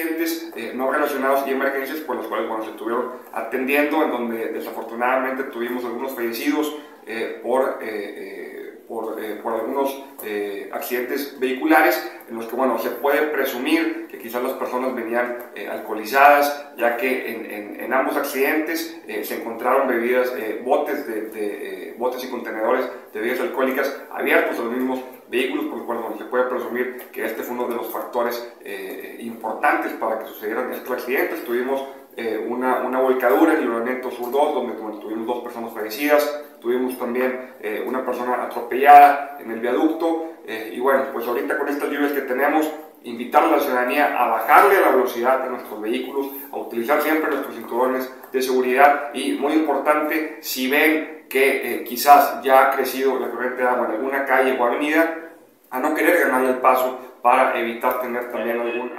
eh, no relacionados y emergencias por los cuales bueno, se estuvieron atendiendo, en donde desafortunadamente tuvimos algunos fallecidos eh, por, por, algunos accidentes vehiculares en los que bueno, se puede presumir que quizás las personas venían alcoholizadas, ya que en, en, ambos accidentes se encontraron bebidas, botes, de, de botes y contenedores de bebidas alcohólicas abiertos a los mismos vehículos, por lo cual se puede presumir que este fue uno de los factores eh, importantes para que sucedieran estos accidentes. Tuvimos eh, una, una, volcadura en el libramiento sur 2, donde tuvimos dos personas fallecidas, tuvimos también eh, una persona atropellada en el viaducto, y bueno, pues ahorita con estas lluvias que tenemos, invitar a la ciudadanía a bajarle la velocidad a nuestros vehículos, a utilizar siempre nuestros cinturones de seguridad y muy importante, si ven que eh, quizás ya ha crecido la corriente de agua en alguna calle o avenida, a no querer ganarle el paso para evitar tener también algún